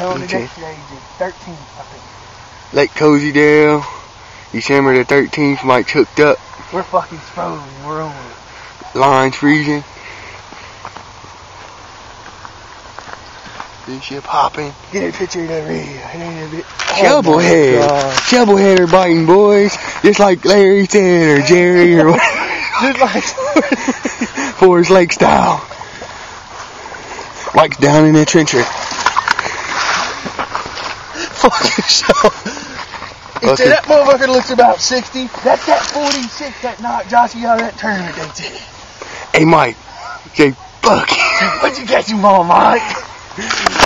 How old is Okay. that age? 13, I think. Lake Cozy Dale, December the 13th, Mike's hooked up, We're fucking frozen. We're on it. lines freezing. This ship hopping. Get a picture of that rig. It ain't a bit. Shovelhead. Oh my God. Shovelhead are biting boys, just like Larry said, or Jerry, or whatever. Just like Forest Lake style. Mike's down in that trencher. Fucking show. He said that motherfucker looks about 60. That's that 46 that knocked Joshy out of that tournament, they did. Hey Mike, Okay, fuck. What'd you catch him on, Mike?